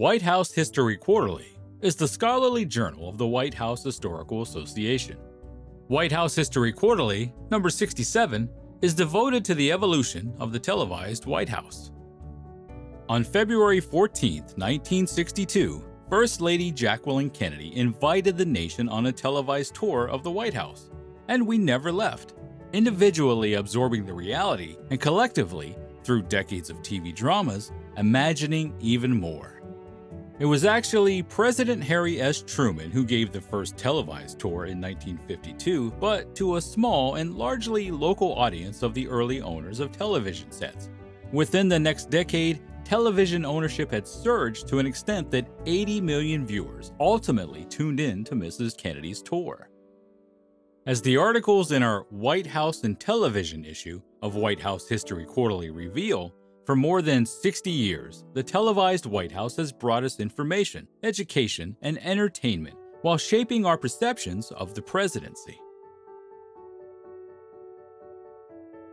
White House History Quarterly is the scholarly journal of the White House Historical Association. White House History Quarterly, number 67, is devoted to the evolution of the televised White House. On February 14, 1962, First Lady Jacqueline Kennedy invited the nation on a televised tour of the White House, and we never left, individually absorbing the reality and collectively, through decades of TV dramas, imagining even more. It was actually President Harry S. Truman who gave the first televised tour in 1952, but to a small and largely local audience of the early owners of television sets. Within the next decade, television ownership had surged to an extent that 80 million viewers ultimately tuned in to Mrs. Kennedy's tour. As the articles in our White House and Television issue of White House History Quarterly reveal, for more than 60 years, the televised White House has brought us information, education, and entertainment while shaping our perceptions of the presidency.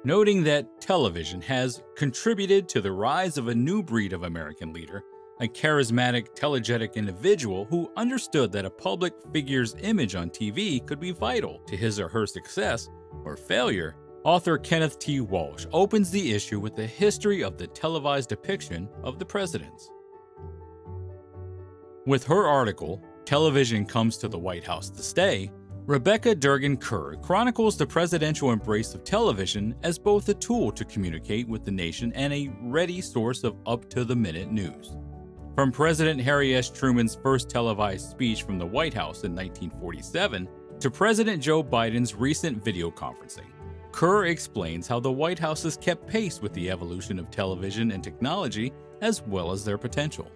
Noting that television has contributed to the rise of a new breed of American leader, a charismatic, telegenic individual who understood that a public figure's image on TV could be vital to his or her success or failure, Author Kenneth T. Walsh opens the issue with the history of the televised depiction of the presidents. With her article, Television Comes to the White House to Stay, Rebecca Durgan Kerr chronicles the presidential embrace of television as both a tool to communicate with the nation and a ready source of up to the minute news. From President Harry S. Truman's first televised speech from the White House in 1947 to President Joe Biden's recent video conferencing, Kerr explains how the White House has kept pace with the evolution of television and technology as well as their potential.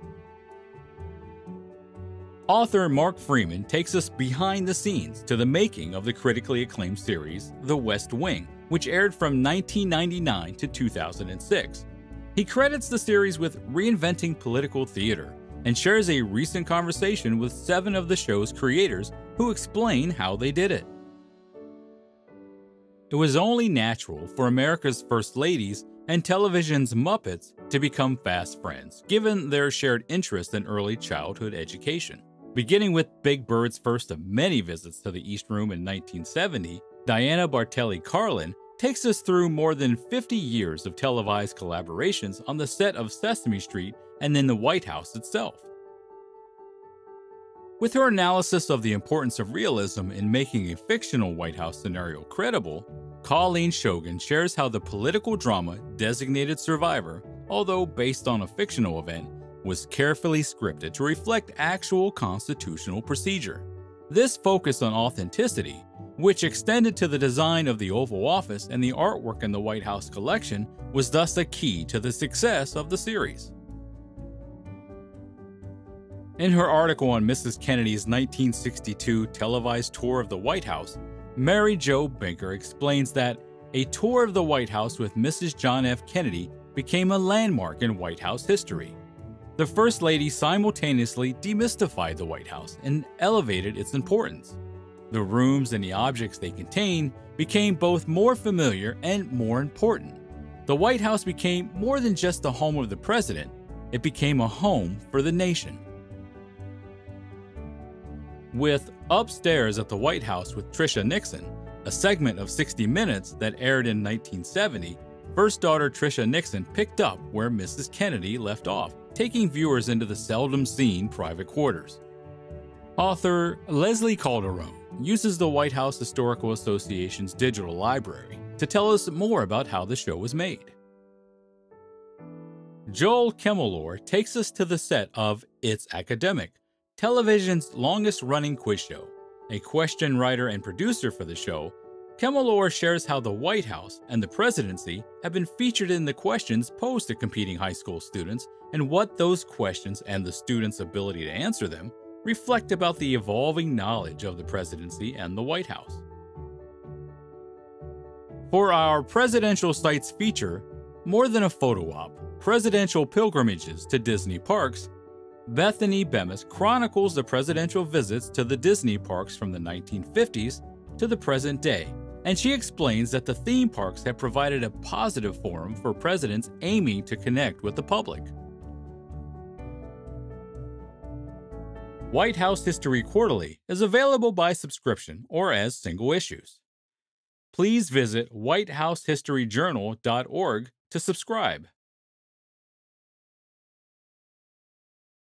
Author Mark Freeman takes us behind the scenes to the making of the critically acclaimed series The West Wing, which aired from 1999 to 2006. He credits the series with reinventing political theater and shares a recent conversation with seven of the show's creators who explain how they did it. It was only natural for America's First Ladies and television's Muppets to become fast friends, given their shared interest in early childhood education. Beginning with Big Bird's first of many visits to the East Room in 1970, Diana Bartelli Carlin takes us through more than 50 years of televised collaborations on the set of Sesame Street and in the White House itself. With her analysis of the importance of realism in making a fictional White House scenario credible, Colleen Shogan shares how the political drama Designated Survivor, although based on a fictional event, was carefully scripted to reflect actual constitutional procedure. This focus on authenticity, which extended to the design of the Oval Office and the artwork in the White House collection, was thus a key to the success of the series. In her article on Mrs. Kennedy's 1962 televised tour of the White House, Mary Jo Binker explains that a tour of the White House with Mrs. John F. Kennedy became a landmark in White House history. The First Lady simultaneously demystified the White House and elevated its importance. The rooms and the objects they contain became both more familiar and more important. The White House became more than just the home of the president, it became a home for the nation with Upstairs at the White House with Tricia Nixon, a segment of 60 Minutes that aired in 1970. First daughter Tricia Nixon picked up where Mrs. Kennedy left off, taking viewers into the seldom seen private quarters. Author Leslie Calderon uses the White House Historical Association's digital library to tell us more about how the show was made. Joel Kemmelor takes us to the set of It's Academic, television's longest running quiz show. A question writer and producer for the show, Kemmelor shares how the White House and the presidency have been featured in the questions posed to competing high school students and what those questions and the students' ability to answer them reflect about the evolving knowledge of the presidency and the White House. For our Presidential Sites feature, More Than a Photo Op Presidential Pilgrimages to Disney Parks, Bethany Bemis chronicles the presidential visits to the Disney parks from the 1950s to the present day, and she explains that the theme parks have provided a positive forum for presidents aiming to connect with the public. White House History Quarterly is available by subscription or as single issues. Please visit whitehousehistoryjournal.org to subscribe.